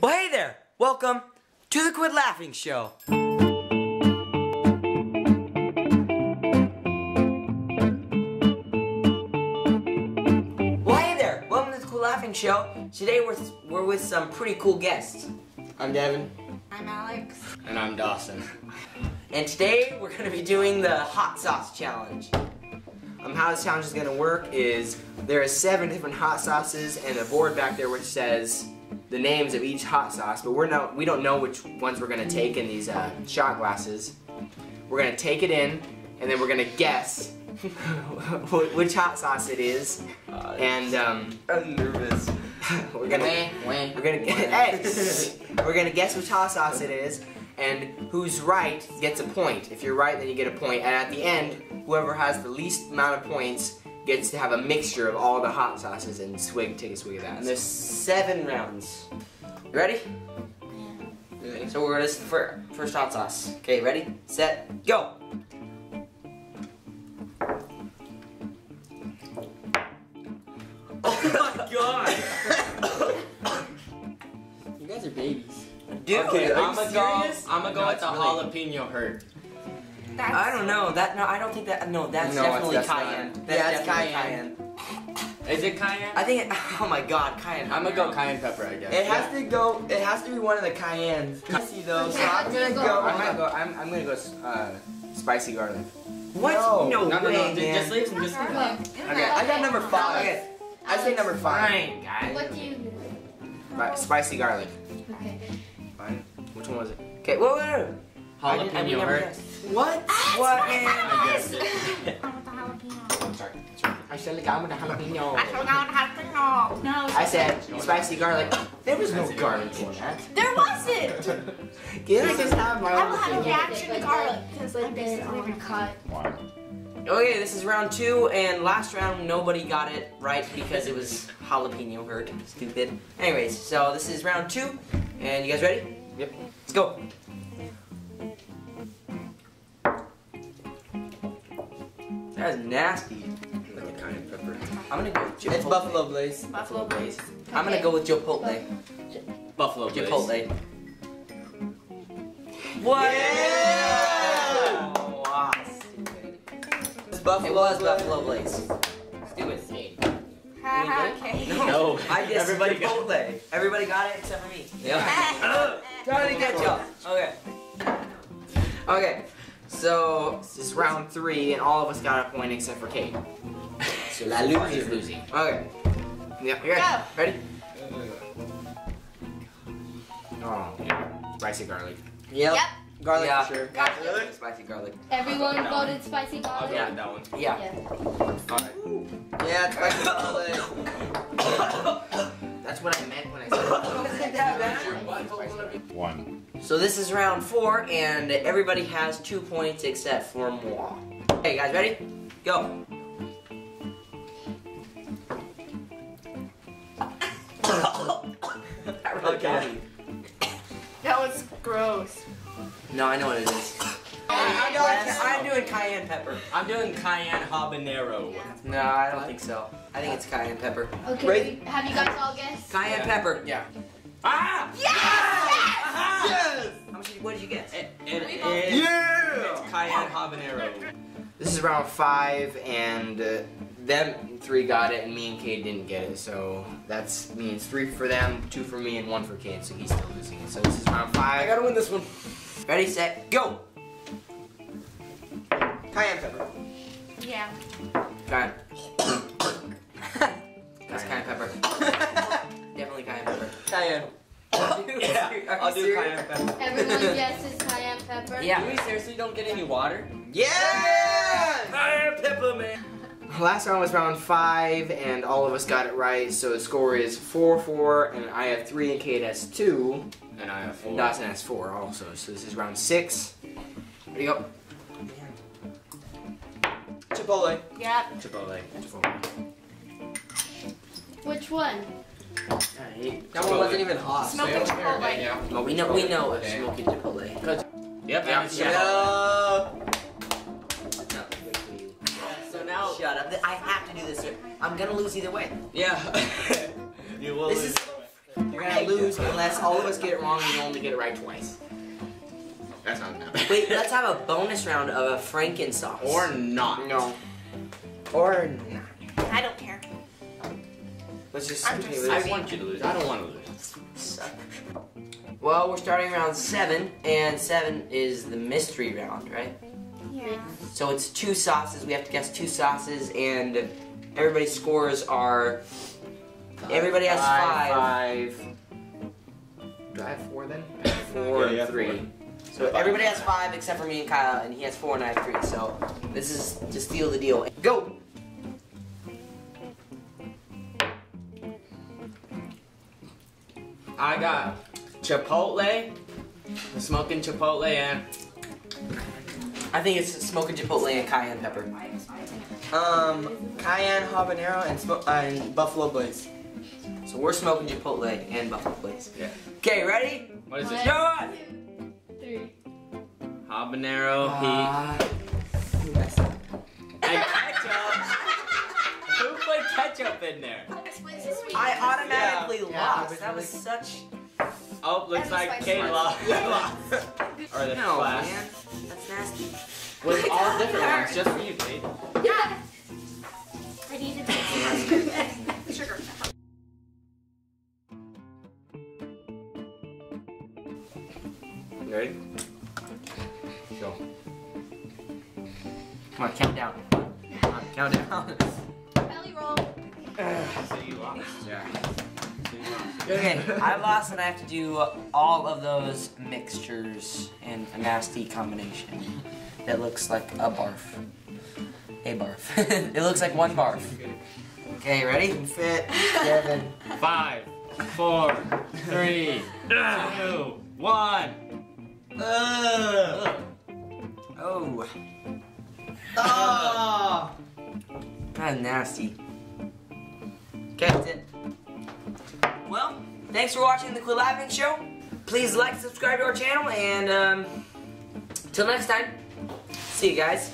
Well, hey there! Welcome to the Quit Laughing Show. Well, hey there! Welcome to the Quit Laughing Show. Today we're, we're with some pretty cool guests. I'm Devin. I'm Alex. And I'm Dawson. And today we're going to be doing the hot sauce challenge. Um, how this challenge is going to work is there are seven different hot sauces and a board back there which says the names of each hot sauce, but we're not we don't know which ones we're going to take in these uh, shot glasses. We're going to take it in and then we're going to guess which hot sauce it is. And um, I'm nervous. we're gonna we're gonna hey, we're gonna guess which hot sauce it is, and who's right gets a point. If you're right, then you get a point. And at the end, whoever has the least amount of points gets to have a mixture of all the hot sauces and swig. Take a swig of that. And there's seven rounds. You ready? Yeah. Okay, So we're gonna for first hot sauce. Okay, ready, set, go. Oh my god! You guys are babies. Dude, okay, I'm you gonna go. I'm gonna go No, with it's the really- jalapeno hurt. That's I don't know. That no, I don't think that. No, that's No, definitely that's cayenne. not. That's Yeah, it's definitely cayenne. Is it cayenne? I think. It, oh my god, cayenne. I'm gonna go cayenne pepper, I guess. It has to go. It has to be one of the cayennes. Spicy though, so I'm gonna you go. go? I might go. I'm, I'm gonna go uh, spicy garlic. What? No. No, No, no, way, no. man. Just leave some. Just leave them. Okay, I got number five. Okay, I say number five. fine, guys. What do you Fi- Spicy garlic. Okay. Fine. Which one was it? Okay, whoa, whoa, whoa. I Jalapeno never hurt. guessed. What? Ah, what, man? I guess it. I want the jalapeno. I'm sorry. sorry. I said the guy with the jalapeno. I don't know jalapeno. No. I said spicy garlic. There was no garlic in that. There wasn't. Can I just have my I will have a reaction to garlic because like this is already cut. Okay, this is round two, and last round nobody got it right because it was jalapeno hurt. Stupid. Anyways, so this is round two, and you guys ready? Yep. Let's go. That is nasty. Like a cayenne pepper. I'm gonna go with Chipotle. It's Buffalo Blaze. Buffalo Blaze. I'm gonna go with Chipotle. Buffalo Blaze. Chipotle. What? Yeah! Wow, stupid. It's It Buffalo was Blaze. Buffalo Blaze. Stupid. Haha, okay. No. I guess Everybody got- Chipotle. Everybody got it except for me. Yeah. Trying to get y'all. Okay. Okay. So this is round three, and all of us got a point except for Kate. So La far, loser. he's losing. Okay. Yeah. Here. Go. Ready? Oh, yeah. spicy garlic. Yep. Yep. Garlic Yeah. for sure. Garlic. Spicy garlic. Everyone voted spicy garlic? go with that one. Yeah. Yeah. Alright. Yeah, spicy garlic. That's what I meant when I said. One. So this is round four, and everybody has two points except for moi. Okay, guys, ready? Go. Okay. That was gross. No, I know what it is. I know I I'm doing cayenne pepper. I'm doing cayenne habanero. No, I don't think so. I think it's cayenne pepper. Okay, Right. have you guys all guessed? Cayenne Yeah. pepper. Yeah. Ah! Yes! How much? Did, what did you get? It, it We both is Yeah! cayenne habanero. This is round five, and uh, them three got it, and me and Kate didn't get it. So that means three for them, two for me, and one for Kate. So he's still losing it. So this is round five. I gotta win this one. Ready, set, go. Cayenne pepper. Yeah. Cayenne. That's cayenne pepper. Definitely cayenne pepper. Cayenne. Yeah, I'll do serious? cayenne pepper. Everyone guesses cayenne pepper? Do Yeah. we seriously don't get any water? Yes! Cayenne pepper, man. Last round was round five, and all of us got it right. So the score is four, four, and I have three, and Kate has two, And I have four. and Dawson has four also. So this is round six. Ready, go. Chipotle. Yep. Chipotle. Which one? That one wasn't even hot. Smoking Chipotle. Yeah. Well, we know we know it's Okay. smoky Chipotle. Yep, Yeah, yeah. Chipotle. Yeah. So now, Shut up! I have to do this. I'm gonna lose either way. yeah. you will This lose. is You're gonna lose unless all of us get it wrong and you only get it right twice. That's not enough. Wait, let's have a bonus round of a Franken sauce. Or not. no. Or not. I don't care. let's just. I'm okay, just- I want you to lose. I don't want to lose. Suck. Well, we're starting round seven, and seven is the mystery round, right? Yeah. So it's two sauces. We have to guess two sauces, and everybody's scores are. Everybody has five. Five. Do I have four then? Four, Yeah, you have three. four. So everybody has five except for me and Kyle, and he has four and I have three. So this is to steal the deal. Go. I got Chipotle, smoking Chipotle, and I think it's smoking chipotle and cayenne pepper. Um, cayenne, habanero, and, smo- uh, and buffalo blaze. So we're smoking chipotle and buffalo blaze. Yeah. Okay, ready? what is it? One, Go on. Two. Habanero, Uh, heat, and ketchup. Who put ketchup in there? I automatically Yeah, yeah, lost. that was such. Oh, looks That's like spicy Kate one. lost. or the No, class. man. That's nasty. With all different ones, just for you, Kate. Yeah. I need to take Come on, count down. Come on, count down. Belly roll. So you lost. Yeah. Okay, I lost and I have to do all of those mixtures in a nasty combination that looks like a barf. A barf. it looks like one barf. Okay, ready? Fit, seven. Five, four, three, two, one. Ugh. Oh. That's nasty. Okay, that's it. Well, thanks for watching the Quit Laughing Show. Please like, subscribe to our channel, and um, till next time, see you guys.